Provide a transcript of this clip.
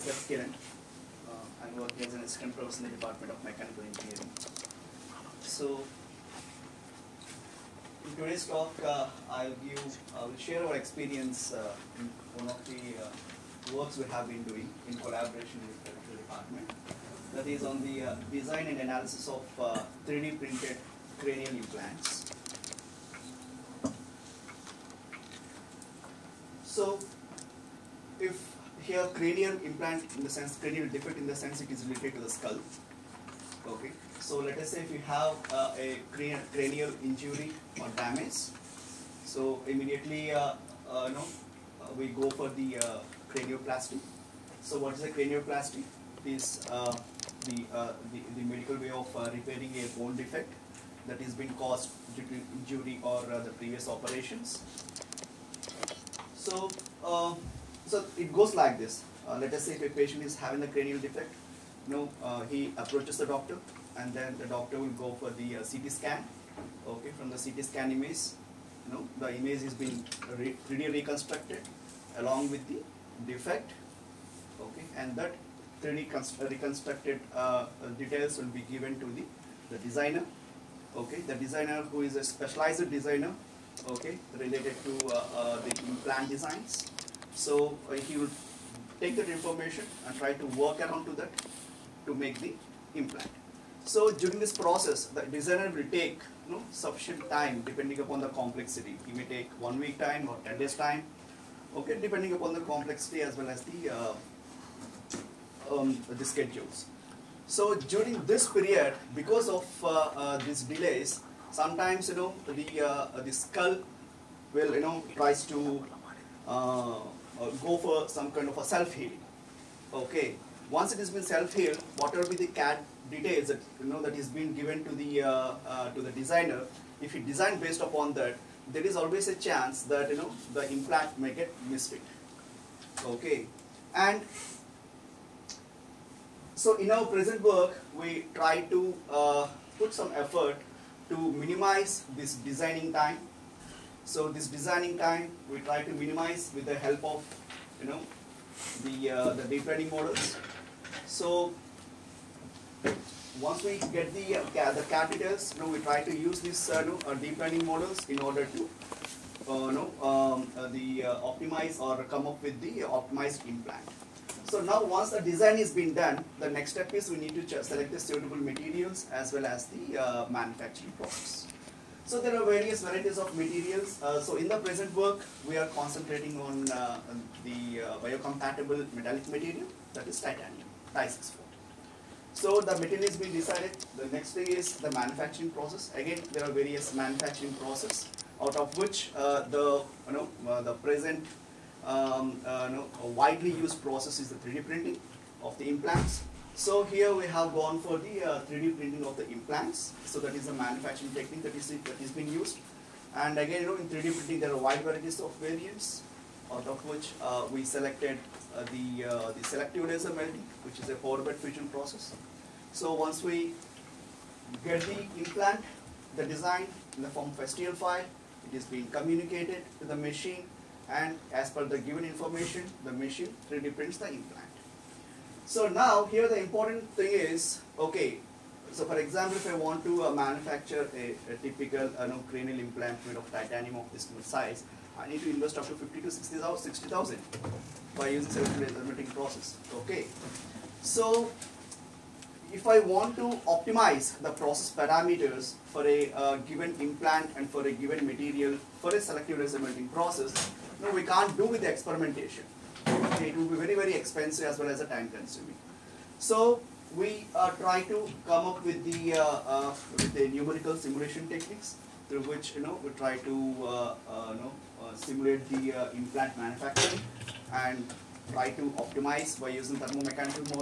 myself Kiran. Uh, I'm working as an assistant professor in the Department of Mechanical Engineering. So, in today's talk, uh, I'll give, I will share our experience uh, in one of the uh, works we have been doing in collaboration with the, department. That is on the uh, design and analysis of uh, 3D printed cranial implants. So, if here cranial implant in the sense cranial defect in the sense it is related to the skull. Okay, so let us say if you have uh, a cranial, injury or damage, so immediately uh, uh, uh, we go for the uh, cranioplasty. So what is a cranioplasty? It is uh, the, the the medical way of repairing a bone defect that has been caused due to injury or the previous operations. So, so it goes like this. Uh, let us say if a patient is having a cranial defect, you know, uh, he approaches the doctor, and then the doctor will go for the uh, CT scan. Okay, from the CT scan image, you know, the image is being re 3D reconstructed along with the defect. Okay, and that 3D uh, reconstructed uh, details will be given to the the designer. Okay, the designer who is a specialized designer okay, related to uh, uh, the implant designs. So uh, he will take that information and try to work around to that to make the implant. So during this process, the designer will take you know, sufficient time depending upon the complexity. He may take one week time or 10 days time, okay, depending upon the complexity as well as the, uh, um, the schedules. So during this period, because of uh, uh, these delays, sometimes you know the uh, the skull will you know tries to uh, go for some kind of a self healing. Okay, once it has been self healed, whatever be the CAD details that you know that is being given to the uh, uh, to the designer, if he design based upon that, there is always a chance that you know the implant may get misfit. Okay, and so in our present work, we try to uh, put some effort to minimize this designing time. So this designing time we try to minimize with the help of you know the uh, the deep learning models. So once we get the uh, the CAD details, you know, we try to use these uh, uh, deep learning models in order to uh, know um, uh, the uh, optimize or come up with the optimized implant. So now once the design is been done, the next step is we need to select the suitable materials as well as the uh, manufacturing process. So there are various varieties of materials. Uh, so in the present work, we are concentrating on uh, the uh, biocompatible metallic material, that is titanium, Ti640. So the material is being decided. The next thing is the manufacturing process. Again, there are various manufacturing process, out of which uh, the you know uh, the present um, uh, you know, widely used process is the 3D printing of the implants. So here we have gone for the uh, 3D printing of the implants. So that is the manufacturing technique that is that is being used. And again, you know, in 3D printing there are wide varieties of variants, out of which uh, we selected uh, the uh, the selective laser melting, which is a bed fusion process. So once we get the implant, the design in the form of STL file, it is being communicated to the machine and as per the given information, the machine 3D prints the implant. So now here the important thing is, okay, so for example, if I want to uh, manufacture a, a typical uh, no, cranial implant made of titanium of this size, I need to invest up to 50 to 60,000 60, by using self-implementing process. Okay, so if I want to optimize the process parameters for a uh, given implant and for a given material for a selective laser melting process, no, we can't do with the experimentation. It will be very very expensive as well as a time consuming. So we uh, try to come up with the uh, uh, with the numerical simulation techniques through which you know we try to uh, uh, you know uh, simulate the implant manufacturing and try to optimize by using thermomechanical models.